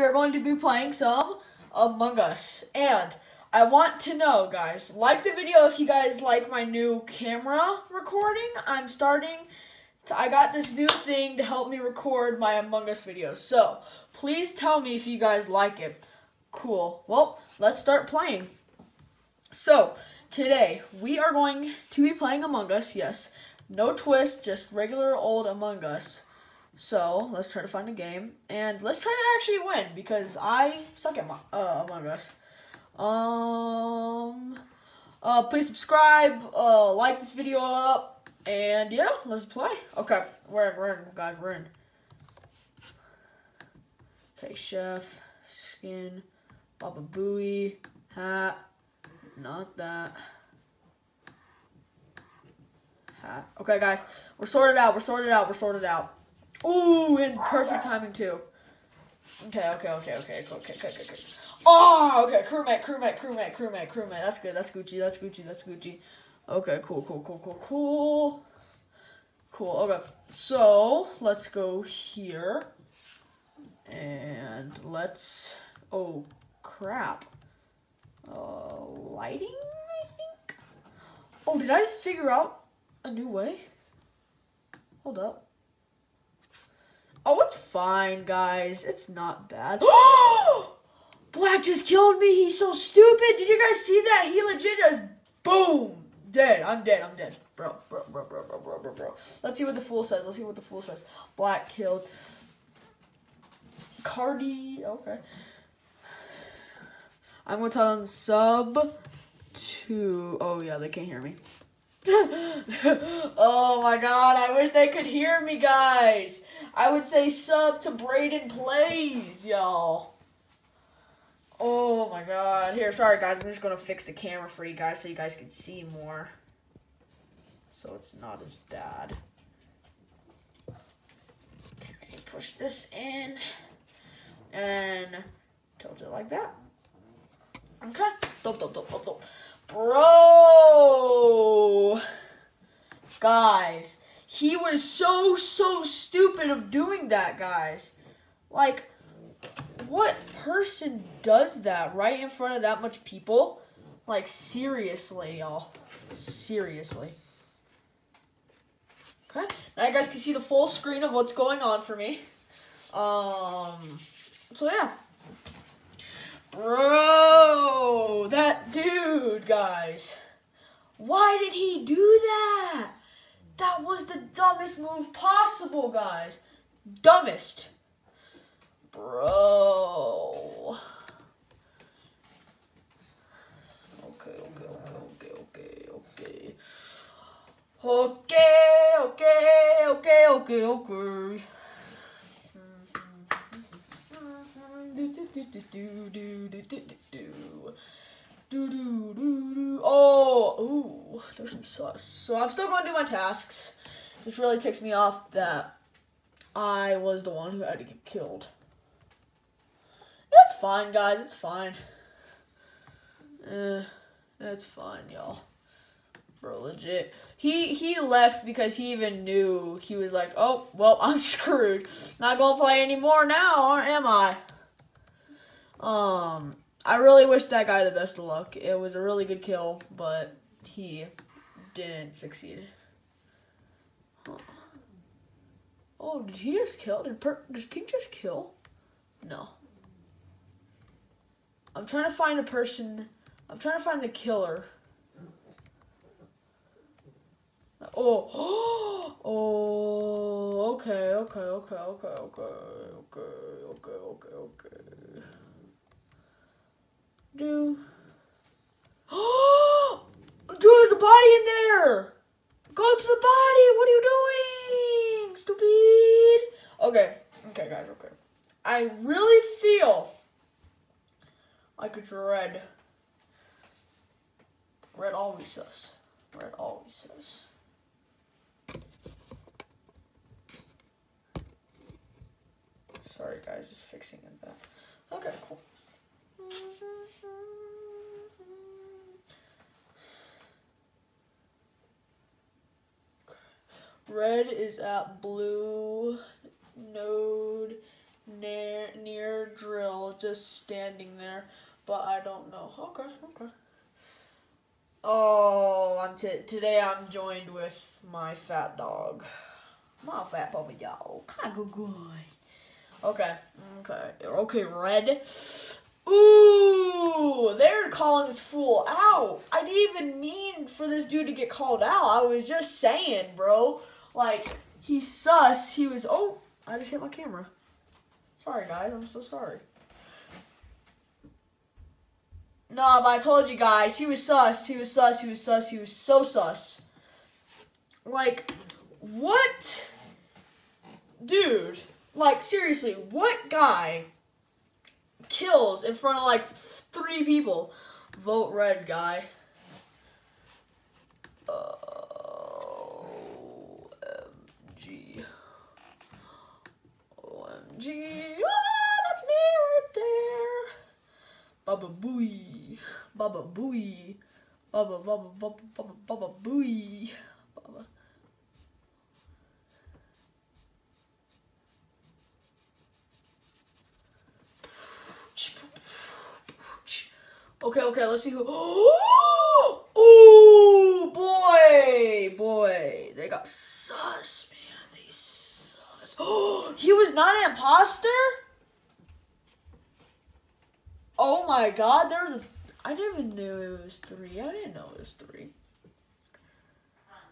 we are going to be playing some Among Us. And I want to know, guys, like the video if you guys like my new camera recording. I'm starting, to, I got this new thing to help me record my Among Us videos. So, please tell me if you guys like it. Cool. Well, let's start playing. So, today, we are going to be playing Among Us, yes. No twist, just regular old Among Us. So let's try to find a game and let's try to actually win because I suck at my, uh, Among Us. Um, uh, please subscribe, uh, like this video up, and yeah, let's play. Okay, we're in, we're in, guys, we're in. Okay, chef, skin, Baba Booey, hat, not that. Hat. Okay, guys, we're sorted out, we're sorted out, we're sorted out. Ooh, in perfect timing too. Okay, okay, okay, okay, okay, okay, okay, okay. Oh, okay, crewmate, crewmate, crewmate, crewmate, crewmate. That's good. That's Gucci. That's Gucci. That's Gucci. Okay, cool, cool, cool, cool, cool. Cool. Okay, so let's go here, and let's. Oh, crap. Uh, lighting, I think. Oh, did I just figure out a new way? Hold up. Oh, it's fine, guys. It's not bad. Black just killed me. He's so stupid. Did you guys see that? He legit just boom. Dead. I'm dead. I'm dead. Bro, bro, bro, bro, bro, bro, bro, bro. Let's see what the fool says. Let's see what the fool says. Black killed. Cardi. Okay. I'm going to tell them sub to. Oh, yeah, they can't hear me. oh my god, I wish they could hear me, guys. I would say sub to Braden Plays, y'all. Oh my god. Here, sorry guys, I'm just gonna fix the camera for you guys so you guys can see more. So it's not as bad. Okay, push this in and tilt it like that. Okay. Dope, dope, dope, dope, dope. Bro! Guys, he was so, so stupid of doing that, guys. Like, what person does that right in front of that much people? Like, seriously, y'all. Seriously. Okay, now you guys can see the full screen of what's going on for me. Um, so yeah. Bro, that dude, guys. Why did he do dumbest move possible, guys. Dumbest. Bro. Okay, okay, okay, okay, okay, okay. Okay, okay, okay, okay, Oh, ooh, there's some sauce. So I'm still going to do my tasks. This really ticks me off that I was the one who had to get killed. It's fine, guys. It's fine. Eh, it's fine, y'all. Bro, legit. He he left because he even knew he was like, oh, well, I'm screwed. Not gonna play anymore now, am I? Um, I really wish that guy the best of luck. It was a really good kill, but he didn't succeed. Huh. Oh, did he just kill? Did, per did Pink just kill? No. I'm trying to find a person. I'm trying to find the killer. Oh, oh, okay, okay, okay, okay, okay, okay, okay, okay, okay. Do. Oh, dude, there's a body in there. To the body. What are you doing, stupid? Okay, okay, guys, okay. I really feel like it's red. Red always says. Red always says. Sorry, guys, just fixing it back. Okay, cool. Red is at blue node near near drill, just standing there, but I don't know. Okay, okay. Oh, I'm t- today I'm joined with my fat dog. My fat puppy dog. Hi, Good, good. Okay, okay, okay, red. Ooh, they're calling this fool out. I didn't even mean for this dude to get called out. I was just saying, bro. Like, he's sus. He was, oh, I just hit my camera. Sorry, guys. I'm so sorry. No, but I told you guys, he was sus. He was sus. He was sus. He was so sus. Like, what? Dude, like, seriously, what guy kills in front of like three people? Vote red, guy. OMG. OMG. Oh, ah, that's me right there. Baba booey. Baba booey. Baba baba baba baba baba booey. Baba. Okay, okay, let's see who. Oh, boy, boy, they got sus, man. They sus. Oh, he was not an imposter. Oh my God, there was a. I didn't even know it was three. I didn't know it was three.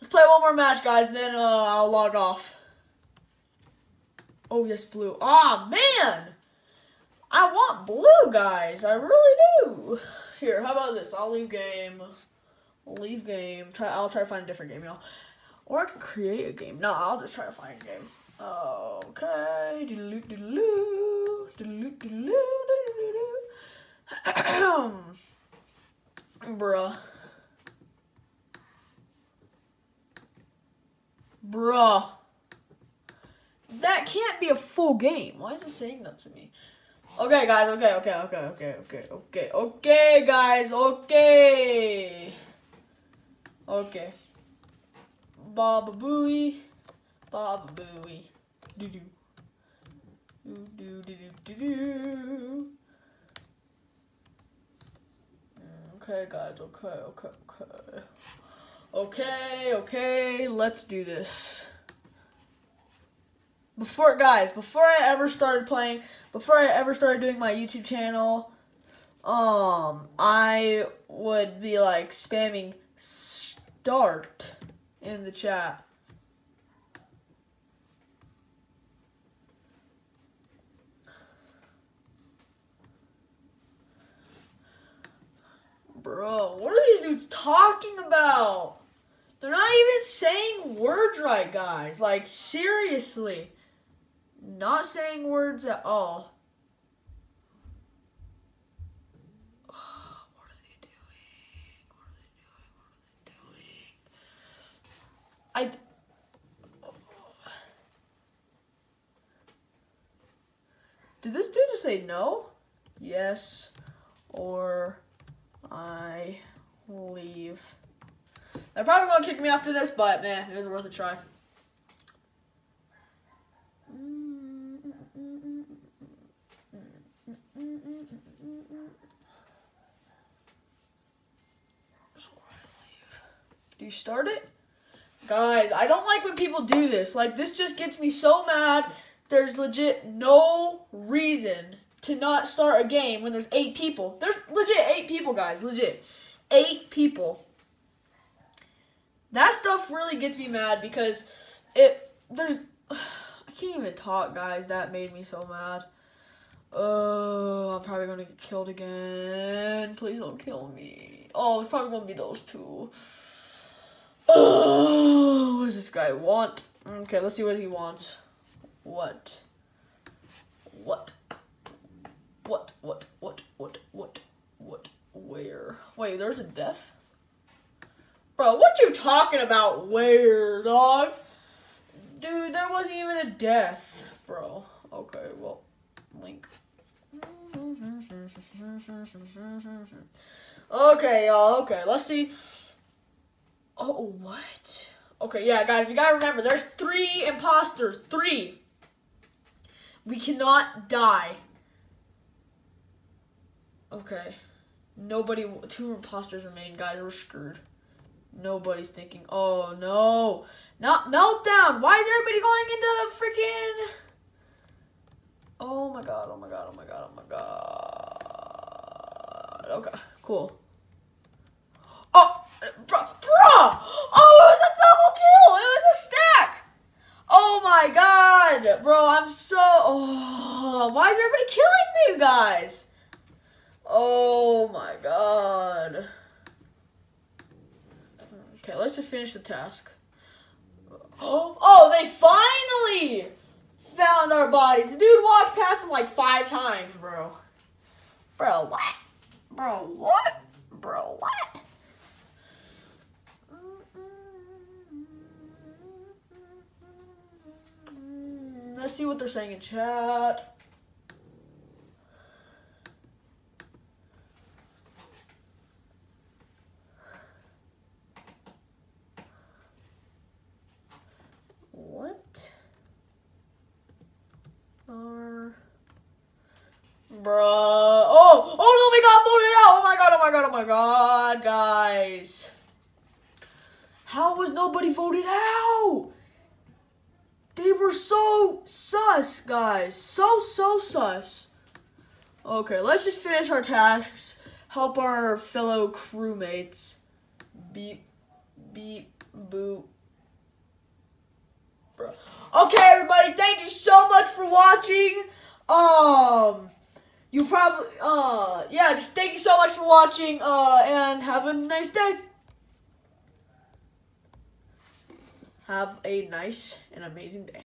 Let's play one more match, guys. Then uh, I'll log off. Oh yes, blue. Ah oh, man. I want blue, guys. I really do. Here, how about this? I'll leave game. I'll leave game. Try. I'll try to find a different game, y'all. Or I could create a game. No, I'll just try to find a game. Okay. Doodaloo, doodaloo. Doodaloo, doodaloo, doodaloo. Bruh. Bruh. That can't be a full game. Why is it saying that to me? Okay, guys. Okay, okay, okay, okay, okay, okay, okay, guys. Okay. Okay. Baba Booey. Baba Booey. Doo doo. Doo doo doo doo doo. Okay, guys. Okay, okay, okay. Okay, okay. Let's do this before guys, before I ever started playing, before I ever started doing my YouTube channel, um, I would be like spamming start in the chat. Bro, what are these dudes talking about? They're not even saying words right, guys. Like, seriously. Not saying words at all. what are they doing? What are they doing? What are they doing? I. Did this dude just say no? Yes. Or I leave. They're probably gonna kick me after this, but man, it was worth a try. Do you start it? Guys, I don't like when people do this. Like, this just gets me so mad. There's legit no reason to not start a game when there's eight people. There's legit eight people, guys. Legit. Eight people. That stuff really gets me mad because it, there's, I can't even talk, guys. That made me so mad. Oh, I'm probably gonna get killed again. Please don't kill me. Oh, it's probably gonna be those two. Oh, what does this guy want? Okay, let's see what he wants. What? What? What? What? What? What? What? What? Where? Wait, there's a death? Bro, what you talking about? Where, dog? Dude, there wasn't even a death, bro. Okay, well, link. Okay, y'all. Okay, let's see. Oh, what? Okay, yeah, guys, we gotta remember, there's three imposters. Three. We cannot die. Okay. Nobody, two imposters remain, guys. We're screwed. Nobody's thinking, oh no. Not meltdown. Why is everybody going into freaking. Oh my god, oh my god, oh my god, oh my god. Okay, cool. Oh, bro, bro! Oh, it was a double kill! It was a stack! Oh my god! Bro, I'm so. Oh, why is everybody killing me, guys? Oh my god. Okay, let's just finish the task. Oh, oh, they finally found our bodies. The dude walked past them like five times, bro. Bro, what? Bro, what? Bro, what? Let's see what they're saying in chat. What are Bruh. Oh, oh no, we got voted out. Oh my god, oh my god, oh my god, guys. How was nobody voted out? They were so sus, guys. So, so sus. Okay, let's just finish our tasks. Help our fellow crewmates. Beep, beep, boop. Bro. Okay, everybody, thank you so much for watching. Um, you probably, uh, yeah, just thank you so much for watching, uh, and have a nice day. Have a nice and amazing day.